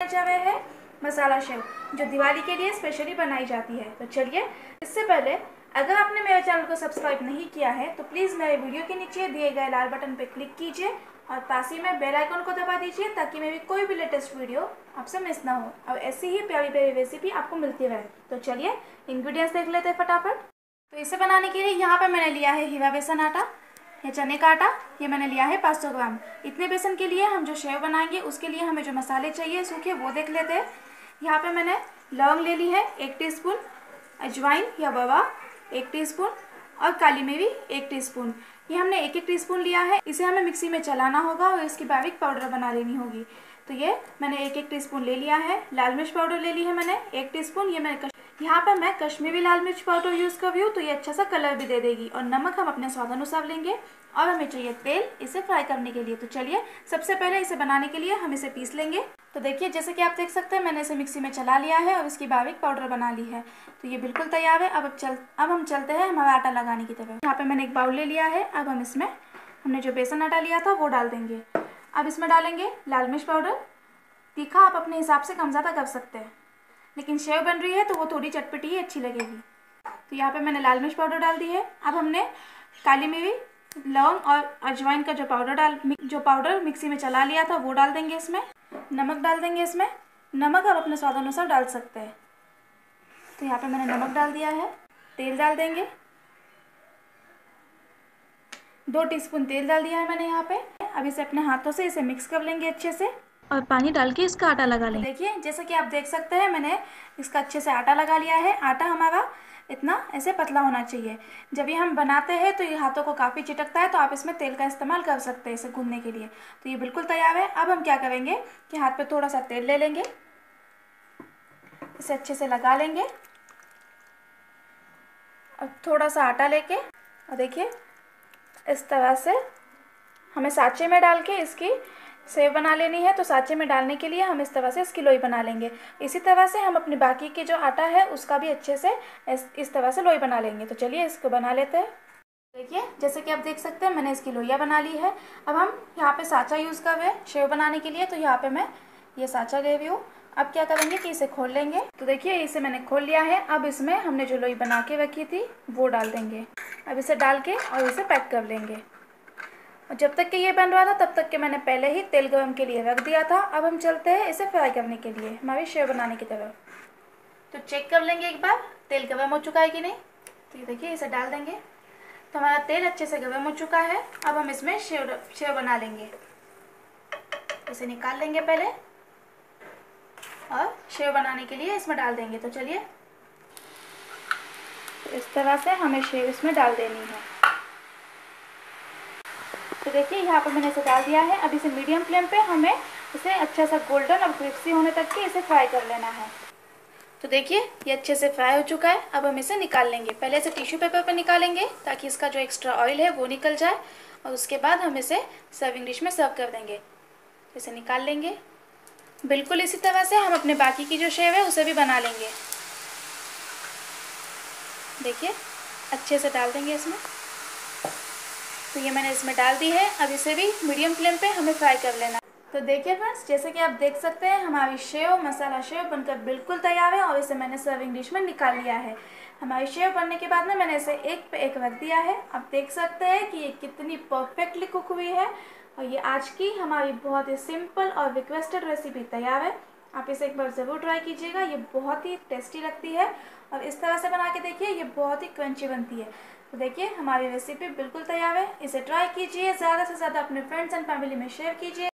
जा रहे हैं, मसाला शेव, जो दिवाली के लिए स्पेशली बनाई जाती है। तो चलिए, इससे पहले, अगर आपने मेरे चैनल को सब्सक्राइब नहीं किया है तो प्लीज़ मेरे वीडियो के नीचे दिए गए लाल बटन पर क्लिक कीजिए और पास ही में बेल आइकन को दबा दीजिए, ताकि मेरी कोई भी लेटेस्ट वीडियो आपसे मिस ना हो। और ऐसी ही प्यारी प्यारी रेसिपी आपको मिलती रहे। तो चलिए इंग्रेडिएंट्स देख लेते हैं फटाफट। तो इसे बनाने के लिए यहाँ पर मैंने लिया है हीरा बेसन आटा। या चने का आटा ये मैंने लिया है 500 ग्राम। इतने बेसन के लिए हम जो शेव बनाएँगे, उसके लिए हमें जो मसाले चाहिए सूखे, वो देख लेते हैं। यहाँ पे मैंने लौंग ले ली है, एक टीस्पून, अजवाइन या बवा, एक टीस्पून और काली मिरी एक टीस्पून। ये हमने एक एक टीस्पून लिया है। इसे हमें मिक्सी में चलाना होगा और इसकी बारीक पाउडर बना लेनी होगी। तो ये मैंने एक एक टीस्पून ले लिया है। लाल मिर्च पाउडर ले ली है मैंने, एक टीस्पून ये मैंने यहाँ पर मैं कश्मीरी लाल मिर्च पाउडर यूज़ कर रही हूँ तो ये अच्छा सा कलर भी दे देगी और नमक हम अपने स्वाद अनुसार लेंगे। और हमें चाहिए तेल इसे फ्राई करने के लिए। तो चलिए, सबसे पहले इसे बनाने के लिए हम इसे पीस लेंगे। तो देखिए, जैसे कि आप देख सकते हैं, मैंने इसे मिक्सी में चला लिया है और इसकी बारीक पाउडर बना ली है। तो ये बिल्कुल तैयार है। अब अब चल, अब हम चलते हैं हमारा आटा लगाने की तरफ़। यहाँ पे मैंने एक बाउल ले लिया है। अब हम इसमें, हमने जो बेसन आटा लिया था, वो डाल देंगे। अब इसमें डालेंगे लाल मिर्च पाउडर। तीखा आप अपने हिसाब से कम ज़्यादा कर सकते हैं। लेकिन शेव बन रही है तो वो थोड़ी चटपटी ही अच्छी लगेगी। तो यहाँ पे मैंने लाल मिर्च पाउडर डाल दी है। अब हमने काली मिरी, लौंग और अजवाइन का जो पाउडर डाल, जो पाउडर मिक्सी में चला लिया था, वो डाल देंगे इसमें। नमक डाल देंगे इसमें। नमक आप अपने स्वाद अनुसार डाल सकते हैं। तो यहाँ पे मैंने नमक डाल दिया है। तेल डाल देंगे। दो टीस्पून तेल डाल दिया है मैंने यहाँ पे। अब इसे अपने हाथों से इसे मिक्स कर लेंगे अच्छे से। और पानी डाल के इसका आटा लगा लेंगे देखिए जैसे कि आप देख सकते हैं मैंने इसका अच्छे से आटा लगा लिया है। आटा हमारा इतना ऐसे पतला होना चाहिए। जब ये हम बनाते हैं तो ये हाथों को काफ़ी चिटकता है तो आप इसमें तेल का इस्तेमाल कर सकते हैं इसे गूंदने के लिए। तो ये बिल्कुल तैयार है। अब हम क्या करेंगे कि हाथ पे थोड़ा सा तेल ले लेंगे। इसे अच्छे से लगा लेंगे। और थोड़ा सा आटा लेके और देखिए इस तरह से हमें साँचे में डाल के इसकी सेव बना लेनी है तो साँचे में डालने के लिए हम इस तरह से इसकी लोई बना लेंगे। इसी तरह से हम अपनी बाकी के जो आटा है, उसका भी अच्छे से इस तरह से लोई बना लेंगे। तो चलिए इसको बना लेते हैं। देखिए, जैसे कि आप देख सकते हैं, मैंने इसकी लोइया बना ली है। अब हम यहाँ पे साँचा यूज़ कर रहे हैं शेव बनाने के लिए तो यहाँ पे मैं ये साँचा ले रही हूँ। अब क्या करेंगे कि इसे खोल लेंगे। तो देखिए, इसे मैंने खोल लिया है। अब इसमें हमने जो लोई बना के रखी थी, वो डाल देंगे। अब इसे डाल के और इसे पैक कर लेंगे। और जब तक कि ये बन रहा था तब तक के मैंने पहले ही तेल गरम के लिए रख दिया था। अब हम चलते हैं इसे फ्राई करने के लिए हमारी शेव बनाने की तरफ़। तो चेक कर लेंगे एक बार तेल गरम हो चुका है कि नहीं? तो ये देखिए इसे डाल देंगे। तो हमारा तेल अच्छे से गर्म हो चुका है। अब हम इसमें शेव शेव बना लेंगे। इसे निकाल लेंगे पहले। और शेव बनाने के लिए इसमें डाल देंगे। तो चलिए। तो इस तरह से हमें शेव इसमें डाल देनी है। तो देखिए, यहाँ पर मैंने इसे डाल दिया है। अब इसे मीडियम फ्लेम पे हमें इसे अच्छा सा गोल्डन और क्रिस्पी होने तक के इसे फ्राई कर लेना है। तो देखिए, ये अच्छे से फ्राई हो चुका है। अब हम इसे निकाल लेंगे। पहले इसे टिश्यू पेपर पर निकालेंगे ताकि इसका जो एक्स्ट्रा ऑयल है वो निकल जाए और उसके बाद हम इसे सर्विंग डिश में सर्व कर देंगे। इसे निकाल लेंगे। बिल्कुल इसी तरह से हम अपने बाकी की जो शेव है, उसे भी बना लेंगे। देखिए, अच्छे से डाल देंगे इसमें। तो ये मैंने इसमें डाल दी है। अब इसे भी मीडियम फ्लेम पे हमें फ्राई कर लेना। तो देखिए फ्रेंड्स जैसे कि आप देख सकते हैं, हमारी शेव, मसाला शेव बनकर बिल्कुल तैयार है और इसे मैंने सर्विंग डिश में निकाल लिया है। हमारी शेव बनने के बाद में मैंने इसे एक पे एक रख दिया है। आप देख सकते हैं कि ये कितनी परफेक्टली कुक हुई है और ये आज की हमारी बहुत ही सिंपल और रिक्वेस्टेड रेसिपी तैयार है। आप इसे एक बार ज़रूर ट्राई कीजिएगा, ये बहुत ही टेस्टी लगती है और इस तरह से बना के देखिए, ये बहुत ही क्रंची बनती है। तो देखिए, हमारी रेसिपी बिल्कुल तैयार है, इसे ट्राई कीजिए, ज़्यादा से ज़्यादा अपने फ्रेंड्स एंड फैमिली में शेयर कीजिए।